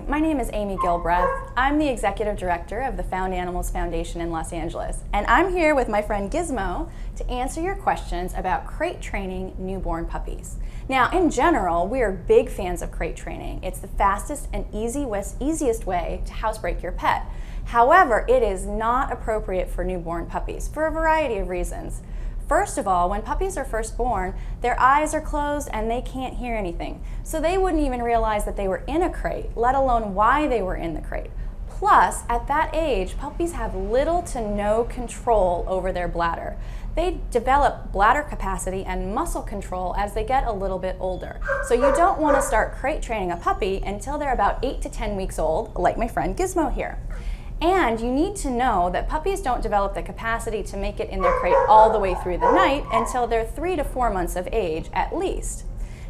My name is Aimee Gilbreath. I'm the executive director of the Found Animals Foundation in Los Angeles, and I'm here with my friend Gizmo to answer your questions about crate training newborn puppies. Now, in general, we are big fans of crate training. It's the fastest and easy easiest way to housebreak your pet. However, it is not appropriate for newborn puppies for a variety of reasons. First of all, when puppies are first born, their eyes are closed and they can't hear anything. So they wouldn't even realize that they were in a crate, let alone why they were in the crate. Plus, at that age, puppies have little to no control over their bladder. They develop bladder capacity and muscle control as they get a little bit older. So you don't want to start crate training a puppy until they're about 8 to 10 weeks old, like my friend Gizmo here. And you need to know that puppies don't develop the capacity to make it in their crate all the way through the night until they're three to four months of age at least.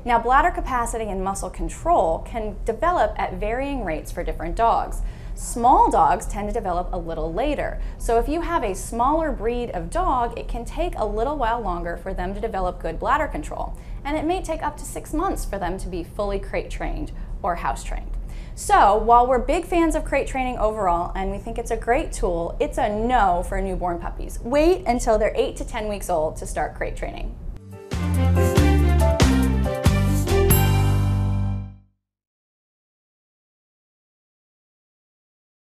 Now, bladder capacity and muscle control can develop at varying rates for different dogs. Small dogs tend to develop a little later. So if you have a smaller breed of dog, it can take a little while longer for them to develop good bladder control. And it may take up to six months for them to be fully crate trained or house trained. So while we're big fans of crate training overall and we think it's a great tool, it's a no for newborn puppies. Wait until they're 8 to 10 weeks old to start crate training.